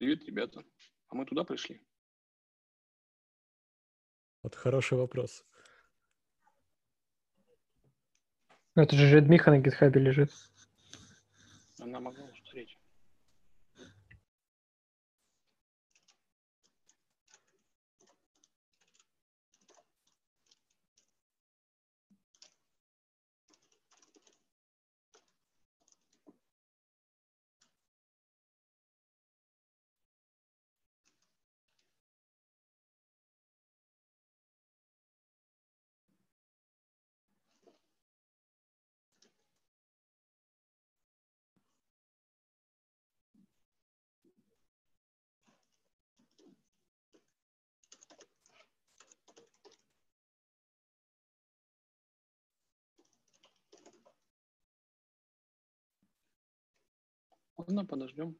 Привет, ребята. А мы туда пришли? Вот хороший вопрос. Ну, это же Дмиха на гитхабе лежит. Она могла устареть. Ладно, подождем.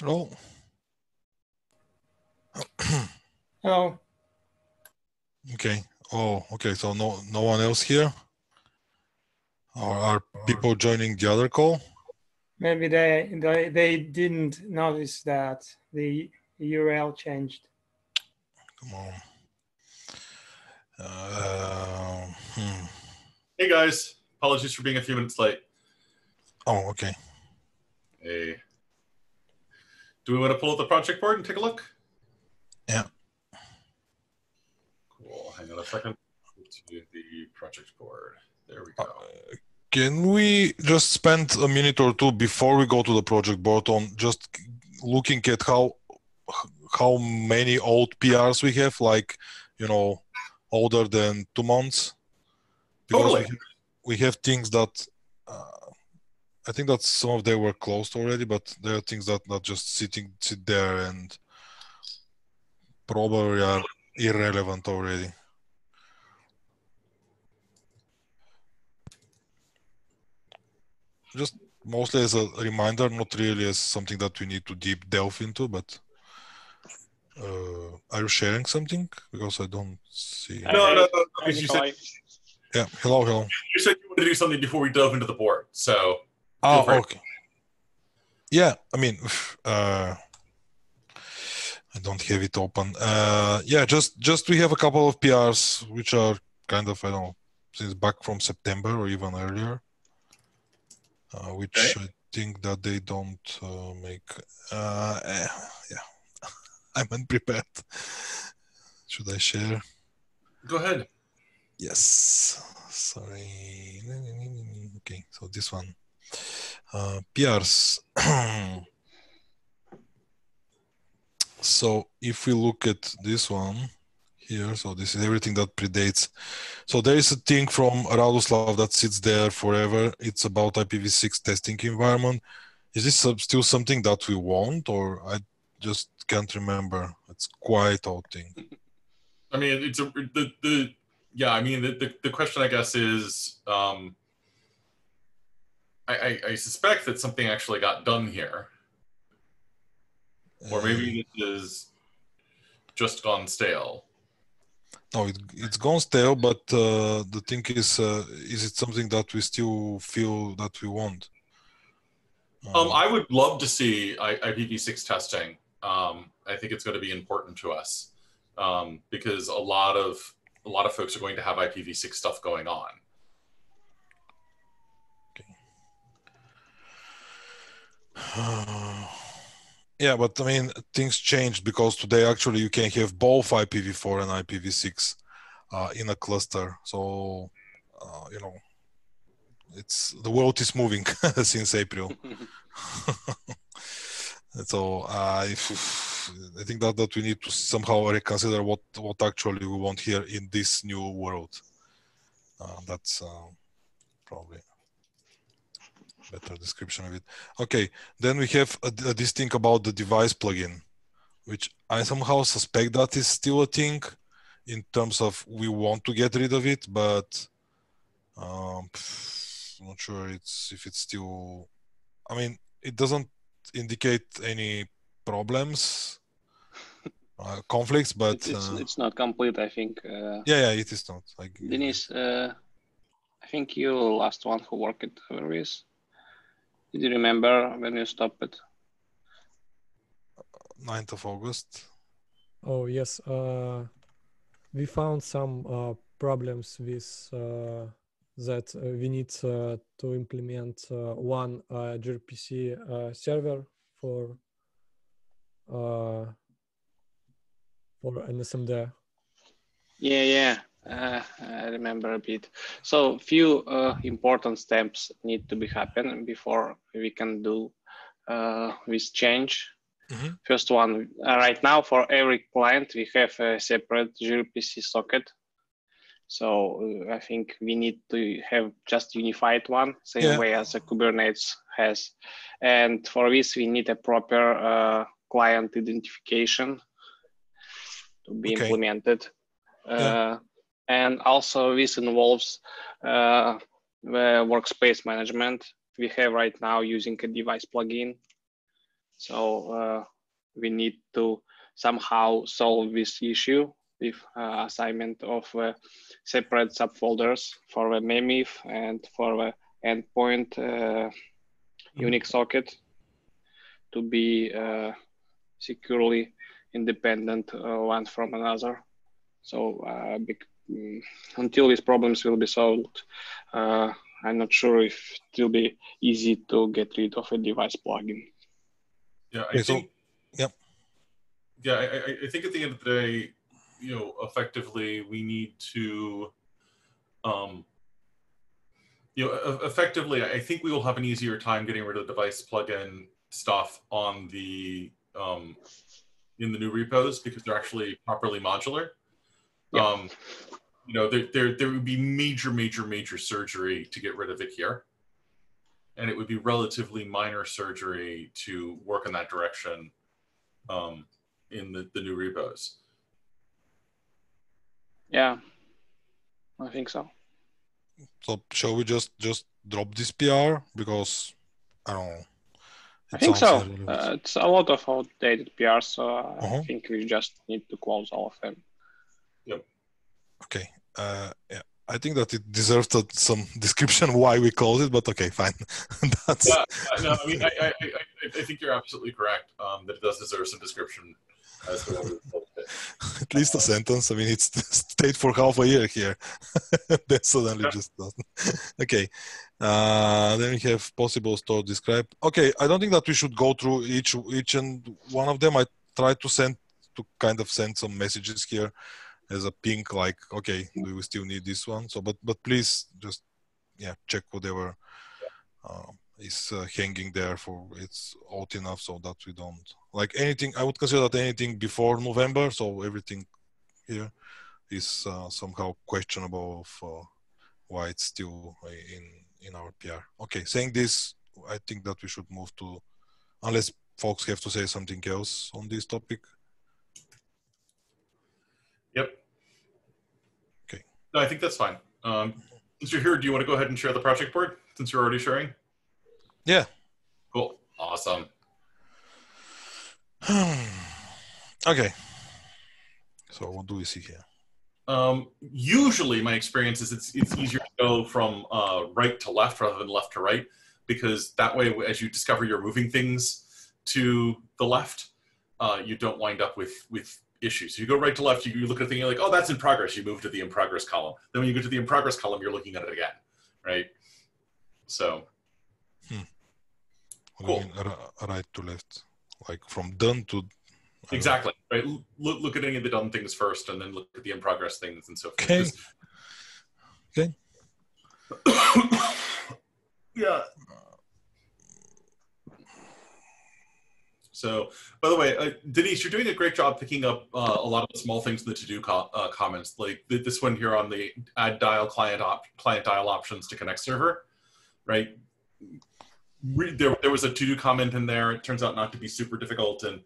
Hello. Hello. Okay. Oh, okay. So no, no one else here. Or are people joining the other call? Maybe they, they they didn't notice that the URL changed. Come on. Uh, hmm. Hey guys, apologies for being a few minutes late. Oh, okay. Hey. Do we want to pull up the project board and take a look? Yeah. Cool. Hang on a second. To the project board. There we go. Can we just spend a minute or two before we go to the project board on just looking at how how many old PRs we have, like you know, older than two months? Totally. we have, we have things that uh, I think that some of them were closed already, but there are things that not just sitting sit there and probably are irrelevant already. Just mostly as a reminder, not really as something that we need to deep delve into, but uh, are you sharing something? Because I don't see. No, no, no. Hi, because you said Yeah, hello, hello. you said you wanted to do something before we dove into the board. So Oh, okay. Yeah, I mean, uh, I don't have it open. Uh, yeah, just just we have a couple of PRs which are kind of I don't know since back from September or even earlier, uh, which Okay. I think that they don't uh, make. Uh, eh, yeah, I'm unprepared. Should I share? go ahead. Yes. Sorry. Okay, so this one. Uh, PRs. so if we look at this one here, so this is everything that predates. So there is a thing from Radoslav that sits there forever. It's about IPv6 testing environment. Is this still something that we want, or I just can't remember? It's quite old thing. I mean, it's a the the yeah. I mean, the the, the question I guess is, um, I, I I suspect that something actually got done here, or Uh, maybe it is just gone stale. No, it, it's gone stale, but uh, the thing is, uh, is it something that we still feel that we want? Um, Uh, I would love to see IPv6 testing. Um, I think it's going to be important to us um, because a lot of a lot of folks are going to have IPv6 stuff going on. yeah, but I mean, things changed because today actually you can have both IPv4 and IPv6 uh, in a cluster. So, uh, you know, it's the world is moving since April. so uh, if, I think that, that we need to somehow reconsider what what actually we want here in this new world. Uh, that's uh, probably better description of it. Okay, then we have a, a, this thing about the device plugin, which I somehow suspect that is still a thing in terms of we want to get rid of it, but um, I'm not sure it's if it's still. I mean, it doesn't indicate any problems, uh, conflicts, but it's, uh, it's not complete, I think. Uh, yeah, yeah, it is not. Like Denise, uh, I think you the last one who worked at Evervis. Did you remember when you stopped it? 9th of August. Oh yes, uh, we found some uh, problems with uh, that uh, we need uh, to implement uh, one uh, gRPC uh, server for uh, for NSMD. Yeah, yeah, uh, I remember a bit. So few uh, important steps need to be happen before we can do uh, this change. Mhm. First one, uh, right now for every client we have a separate gRPC socket. So uh, I think we need to have just unified one, same Yeah. way as a Kubernetes has. And for this we need a proper uh, client identification to be Okay. implemented. Yeah. And also this involves uh, the workspace management we have right now using a device plugin. So uh, we need to somehow solve this issue with uh, assignment of uh, separate subfolders for the MEMIF and for the endpoint uh, Unix socket to be uh, securely independent uh, one from another. So uh, until these problems will be solved, uh, I'm not sure if it will be easy to get rid of a device plugin. Yeah, I think. yep. Yeah, I, I, I think at the end of the day, you know, effectively, we need to, um, you know, effectively, I think we will have an easier time getting rid of the device plugin stuff on the um, in the new repos because they're actually properly modular. Yeah. Um, you know, there, there there would be major, major, major surgery to get rid of it here, and it would be relatively minor surgery to work in that direction um, in the, the new repos. Yeah, I think so. So shall we just just drop this PR because I don't know. I think so. Uh, it's a lot of outdated PRs, so uh, Uh-huh. I think we just need to close all of them. Okay. Uh, yeah, I think that it deserves some description why we close it, but okay, fine. That's Yeah, I- no, I mean, I, I, I, I- think you're absolutely correct um, that it does deserve some description as to what we closed it. at least a sentence. I mean, it's stayed for half a year here. then suddenly Yeah. just doesn't. okay. Uh, then we have possible store describe. Okay, I don't think that we should go through each each and one of them. I tried to send to kind of send some messages here as a pink, like, okay, do we still need this one? So, but but please just yeah check whatever uh, is uh, hanging there for it's old enough so that we don't like anything. I would consider that anything before November, so everything here is uh, somehow questionable of uh, why it's still uh, in in our PR. Okay, saying this, I think that we should move to, unless folks have to say something else on this topic. Yep. Okay. No, I think that's fine. Um, since you're here, do you want to go ahead and share the project board since you're already sharing? Yeah. Cool. Awesome. okay. So what do we see here? Um, usually, my experience is it's it's easier to go from uh, right to left rather than left to right because that way, as you discover you're moving things to the left, uh, you don't wind up with with issues. You go right to left, you, you look at the thing, you're like, oh, that's in progress. You move to the in progress column. Then when you go to the in progress column, you're looking at it again, right? So What do Cool. you mean, right to left, like from done to. I don't exactly, right. Look look at any of the done things first, and then look at the in progress things and so forth. Okay. 'Cause- Okay. yeah. So, by the way, uh, Denise, you're doing a great job picking up uh, a lot of the small things in the to-do co- uh, comments, like th- this one here on the add dial client op- client dial options to connect server, right? Re- there, there was a to-do comment in there. It turns out not to be super difficult, and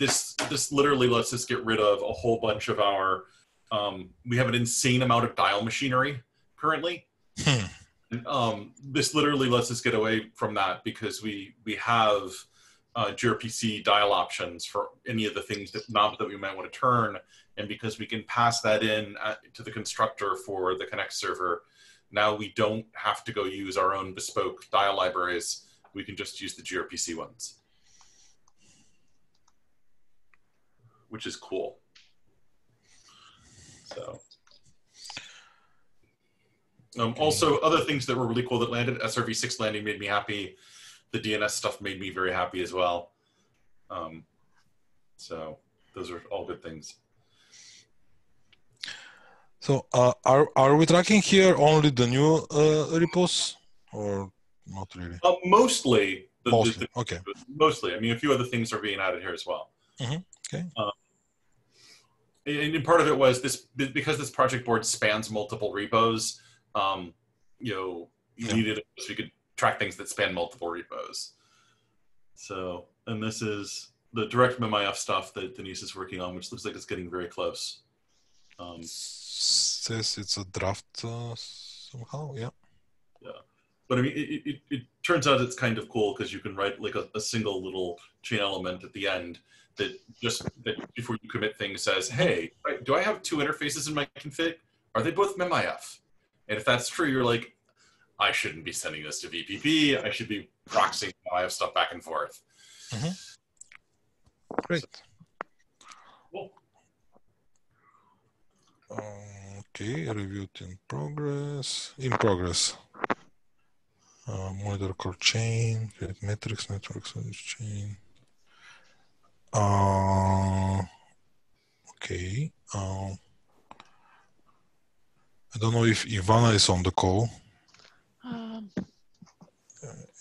this this literally lets us get rid of a whole bunch of our. Um, we have an insane amount of dial machinery currently. Hmm. Um, this literally lets us get away from that because we we have uh, gRPC dial options for any of the things that knobs that we might want to turn, and because we can pass that in at, to the constructor for the Connect server, now we don't have to go use our own bespoke dial libraries. We can just use the gRPC ones, which is cool. So. Um, also, other things that were really cool that landed, SRv6 landing made me happy. The DNS stuff made me very happy as well. Um, so those are all good things. So uh, are are we tracking here only the new uh, repos or not really? Uh, mostly, the, the- Mostly. the- Okay. mostly. I mean, a few other things are being added here as well. Mhm. Okay. Uh, and, and part of it was this because this project board spans multiple repos. Um, you know, you Yeah. needed so we could track things that span multiple repos. So, and this is the direct MIF stuff that Denise is working on, which looks like it's getting very close. Um, Says it's a draft uh, somehow. Yeah. Yeah, but I mean, it, it, it turns out it's kind of cool because you can write like a, a single little chain element at the end that just that before you commit things says, "Hey, do I have two interfaces in my config? Are they both MemIF?" And if that's true, you're like, "I shouldn't be sending this to VPP. I should be proxying MemIF stuff back and forth." Great. Cool. Okay, reviewed in progress. In progress. Uh, monitor core chain, create metrics, networks chain. Uh, okay. Uh, I don't know if Ivana is on the call.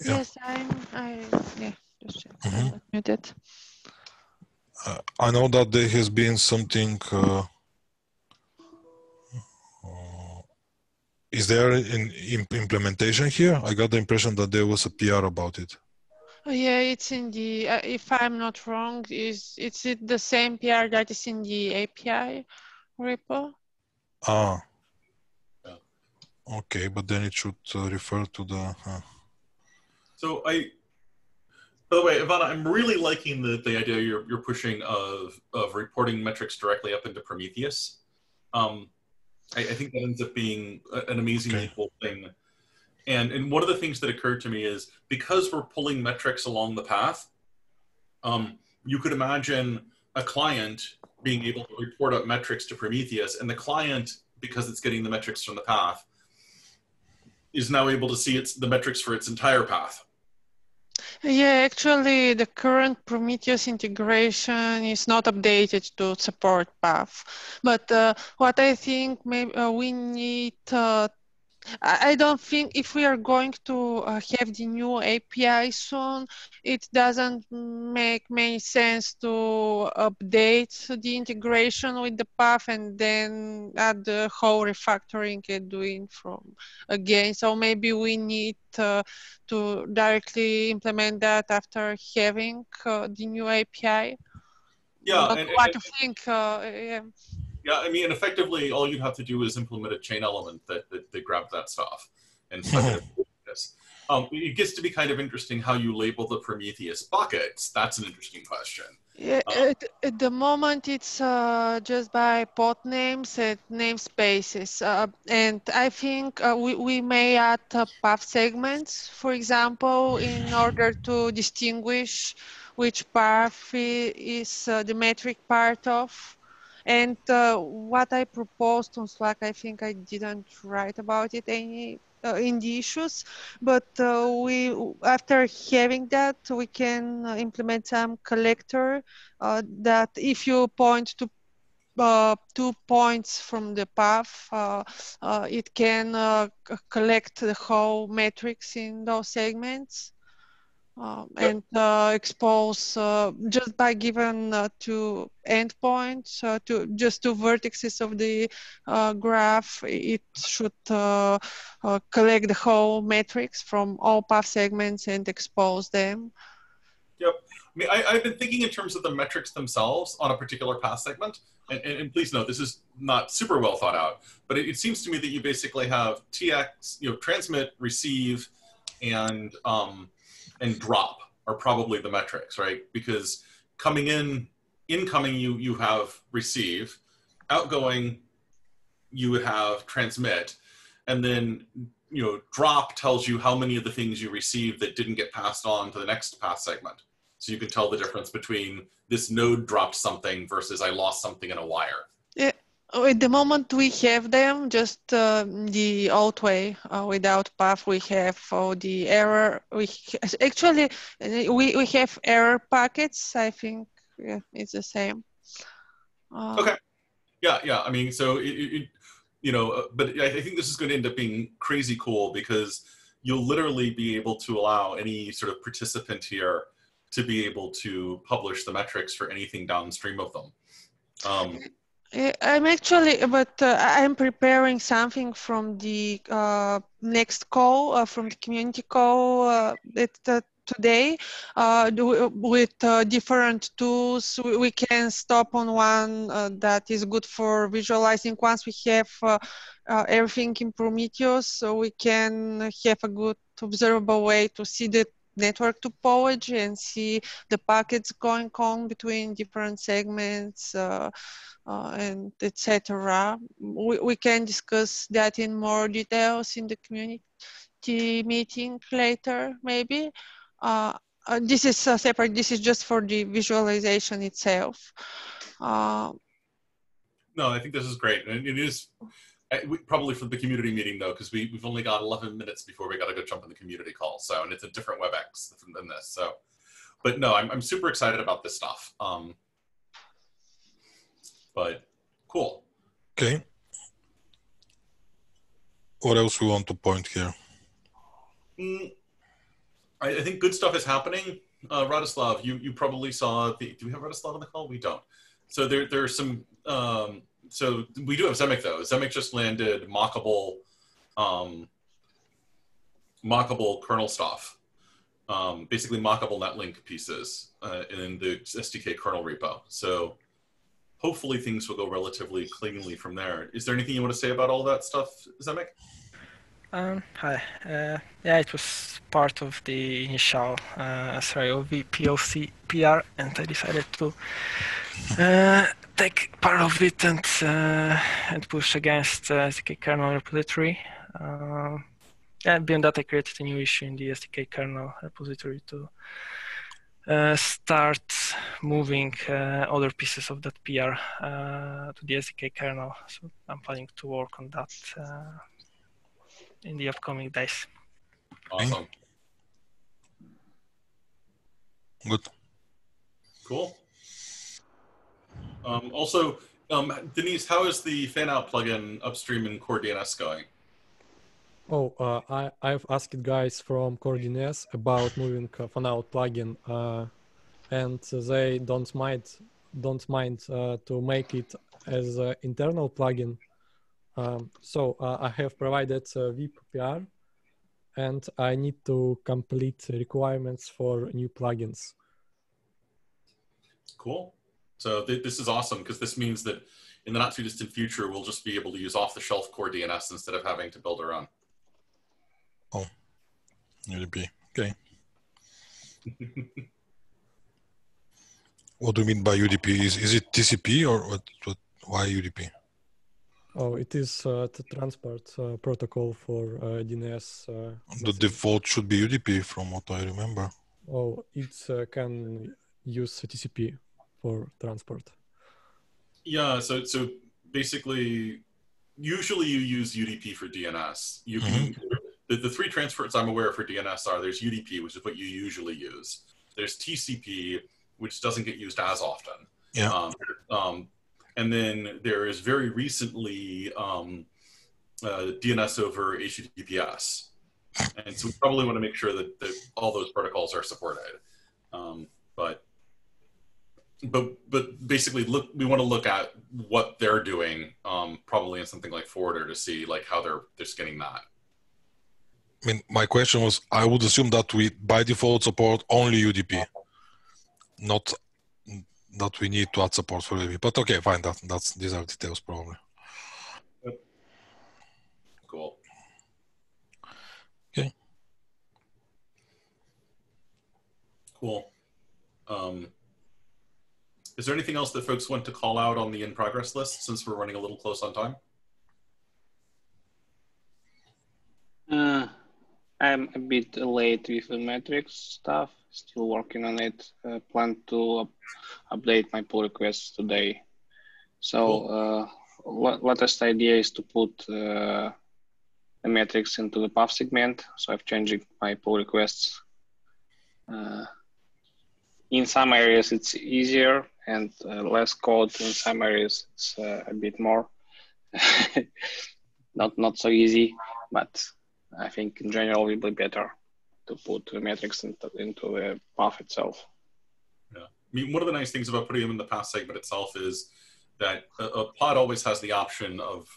Yeah. Yes, I'm. I yeah. Just check. Mhm. I'm muted. Uh, I know that there has been something. Uh, uh, is there an im- implementation here? I got the impression that there was a PR about it. Oh, yeah, it's in the. Uh, if I'm not wrong, is it's it the same PR that is in the API repo? Ah. Okay, but then it should uh, refer to the. So I, by the way, Ivana, I'm really liking the, the idea you're, you're pushing of, of reporting metrics directly up into Prometheus. Um, I, I think that ends up being an amazingly Okay. cool thing. And, and one of the things that occurred to me is because we're pulling metrics along the path, um, you could imagine a client being able to report up metrics to Prometheus, and the client, because it's getting the metrics from the path, is now able to see its the metrics for its entire path. Yeah, actually, the current Prometheus integration is not updated to support path. But uh, what I think maybe uh, we need, uh, I don't think if we are going to uh, have the new API soon, it doesn't make many sense to update the integration with the path and then add the whole refactoring and doing from again. So maybe we need uh, to directly implement that after having uh, the new API. Yeah, and- what and- to think. Uh, yeah. Yeah, I mean, effectively, all you'd have to do is implement a chain element that that, that grabs that stuff and set it in Um, it gets to be kind of interesting how you label the Prometheus buckets. That's an interesting question. Yeah, Uh, at, at the moment it's uh, just by pod names and namespaces. Uh, and I think uh, we, we may add uh, path segments, for example, in order to distinguish which path is uh, the metric part of. And uh, what I proposed on Slack, I think I didn't write about it any uh, in the issues, but uh, we after having that we can uh, implement some collector uh, that if you point to uh, two points from the path, uh, uh, it can uh, collect the whole matrix in those segments um, and uh, expose uh, just by given uh, two endpoints, uh, to just two vertices of the uh, graph, it should uh, uh, collect the whole matrix from all path segments and expose them. yep I mean, I, I've been thinking in terms of the metrics themselves on a particular path segment. And, and, and please note, this is not super well thought out, but it, it seems to me that you basically have TX, you know, transmit, receive, and um, and drop are probably the metrics, right? Because coming in, incoming, you you have receive, outgoing, you would have transmit, and then you know drop tells you how many of the things you received that didn't get passed on to the next path segment so you can tell the difference between this node dropped something versus I lost something in a wire. At the moment, we have them just uh, the old way uh, without path. We have all the error. We actually uh, we we have error packets. I think yeah, it's the same. Uh, Okay. Yeah, yeah. I mean, so it, it, you know, uh, but I think this is going to end up being crazy cool because you'll literally be able to allow any sort of participant here to be able to publish the metrics for anything downstream of them. Um, I'm actually, but uh, I'm preparing something from the uh, next call, uh, from the community call uh, that today uh, with uh, different tools. We, can stop on one uh, that is good for visualizing. Once we have uh, uh, everything in Prometheus, so we can have a good observable way to see the network topology and see the packets going on between different segments. Uh, uh, and etc. We, we can discuss that in more details in the community meeting later, maybe. Uh, uh, this is separate. This is just for the visualization itself. Uh, no, I think this is great, it is we, probably for the community meeting though, because we, we've only got 11 minutes before we got to go jump in the community call. So, and it's a different WebEx than this. So, but no, I'm, I'm super excited about this stuff. Um, but cool. Okay. What else we want to point here? Mm, I, I think good stuff is happening. Uh, Radoslav, you, you probably saw the, do we have Radoslav on the call? We don't. So there, there are some, um, so we do have Zemek though. Zemek just landed mockable, um, mockable kernel stuff, um, basically mockable netlink pieces uh, in the SDK kernel repo. So hopefully things will go relatively cleanly from there. Is there anything you want to say about all that stuff, Zemek? Um, hi. Uh, yeah, it was part of the initial uh, SRIOV POC PR, and I decided to uh, take part of it and uh, and push against uh, SDK kernel repository. Uh, yeah, beyond that, I created a new issue in the SDK kernel repository to uh, start moving uh, other pieces of that PR uh, to the SDK kernel. So I'm planning to work on that uh, in the upcoming days. Awesome. Good. Cool. Um, also, um, Denise, how is the fan out plugin upstream in CoreDNS going? Oh, uh, I, I've asked guys from CoreDNS about moving uh, fanout plugin, uh, and they don't mind don't mind uh, to make it as an internal plugin. Um, so uh, I have provided uh, VIP PR, and I need to complete requirements for new plugins. Cool. So th- this is awesome because this means that in the not too distant future, we'll just be able to use off the shelf CoreDNS instead of having to build our own. Oh UDP. Okay. what do you mean by UDP? Is is it TCP or what? what why UDP? Oh, it is uh, the transport uh, protocol for uh, DNS. Uh, The default should be UDP, from what I remember. Oh, it uh, can use TCP for transport. Yeah. So so basically, usually you use UDP for DNS. You can the, the three transports I'm aware of for DNS are there's UDP, which is what you usually use. There's TCP, which doesn't get used as often. Yeah. Um, um, and then there is very recently um, uh, DNS over HTTPS. And so we probably want to make sure that, that all those protocols are supported. Um, but but but basically look we want to look at what they're doing um, probably in something like forwarder to see like how they're they're getting that. I mean, my question was, I would assume that we by default support only UDP, not that we need to add support for UDP. But okay, fine. That that's these are details probably. Cool. Okay. Cool. Um, is there anything else that folks want to call out on the in progress list since we're running a little close on time? Uh, I'm a bit late with the metrics stuff. Still working on it. Uh, plan to up- update my pull requests today. So uh, la- latest idea is to put uh, the metrics into the path segment. So I've changed my pull requests. Uh, in some areas it's easier and uh, less code. In some areas it's uh, a bit more. not not so easy, but I think in general it will be better to put the metrics into, into the path itself. yeah I mean, one of the nice things about putting them in the path segment itself is that a, a pod always has the option of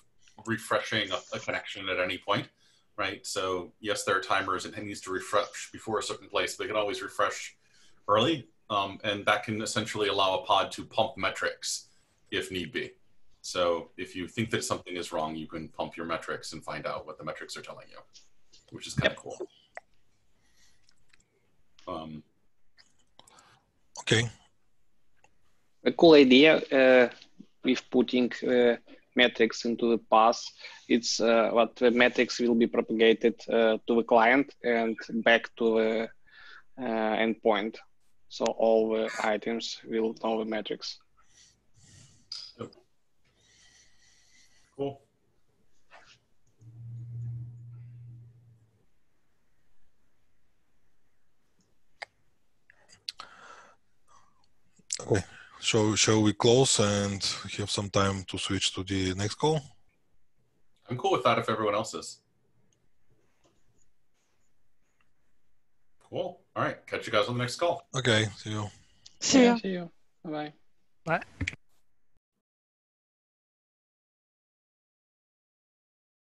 refreshing a, a connection at any point, right? So yes, there are timers and it needs to refresh before a certain place, but it can always refresh early. Um, and that can essentially allow a pod to pump metrics if need be. So if you think that something is wrong, you can pump your metrics and find out what the metrics are telling you, which is kind of cool. Um, Okay. A cool idea uh, with putting uh, metrics into the path. It's uh, what the metrics will be propagated uh, to the client and back to the uh, endpoint. So all the items will know the metrics. Cool. Okay. So shall we close and have some time to switch to the next call? I'm cool with that if everyone else is. Cool. All right. Catch you guys on the next call. Okay, see you. See ya. See you. Bye bye. Bye.